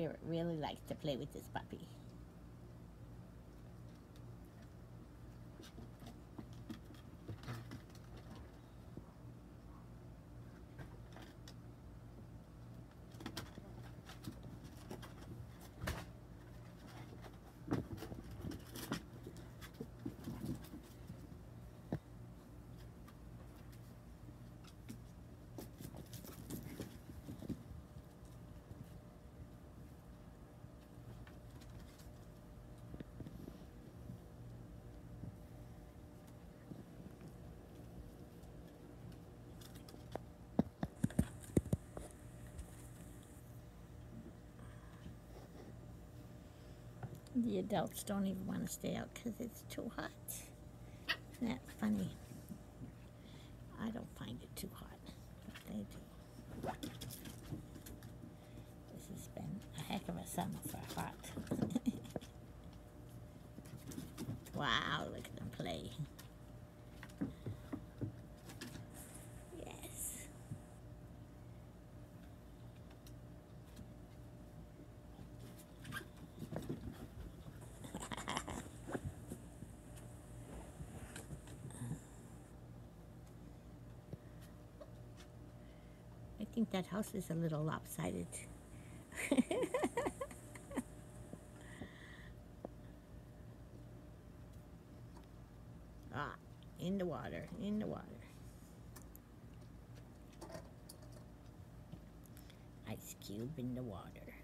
Spirit really likes to play with this puppy. The adults don't even want to stay out because it's too hot. Isn't that funny? I don't find it too hot, but they do. This has been a heck of a summer for hot. wow, look at them play. Yes. I think that house is a little lopsided. ah, in the water, in the water. Ice cube in the water.